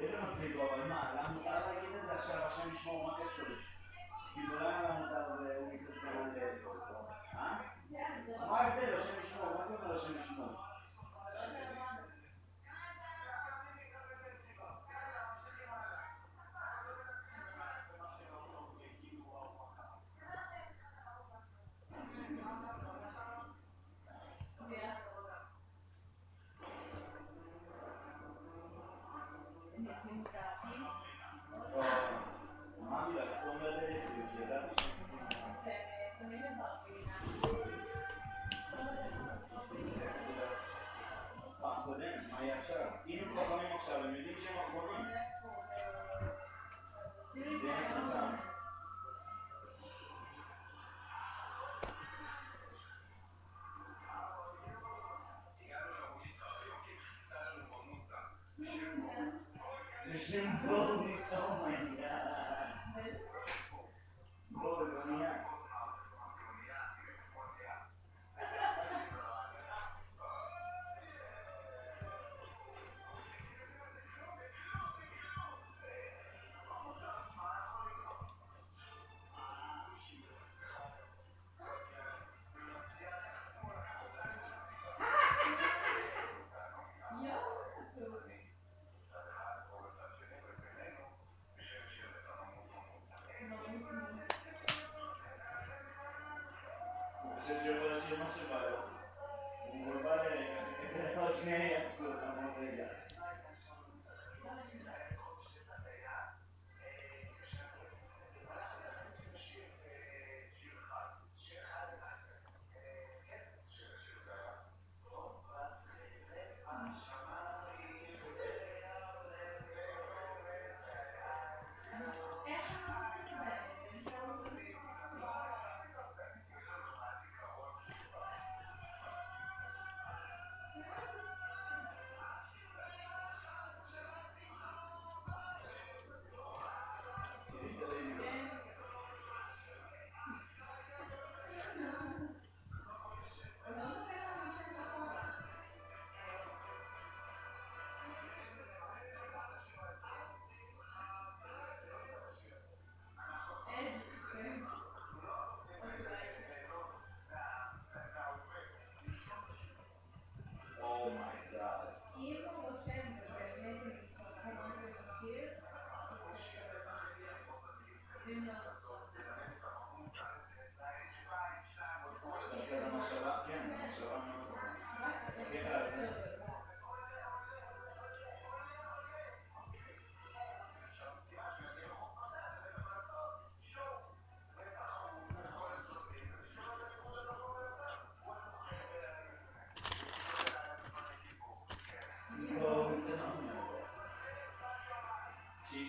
איזה מצחיק, אבל מה, למה אתה רגיל את זה עכשיו, עכשיו לשמור מה קשור? כאילו, למה... Grazie. simple Thank you.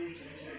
Thank you.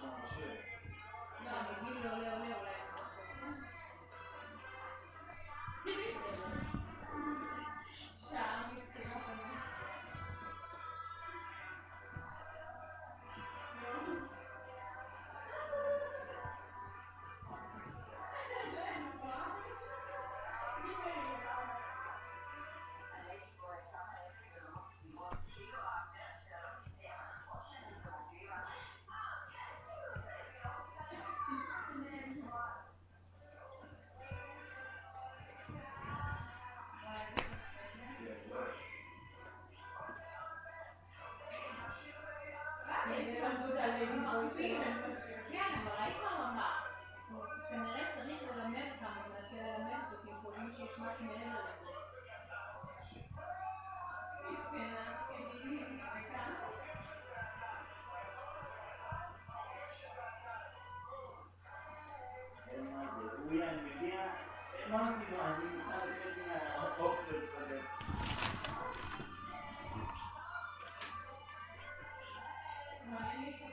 上是，那一六六六。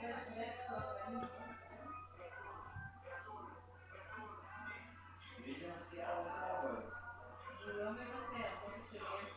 Thank you.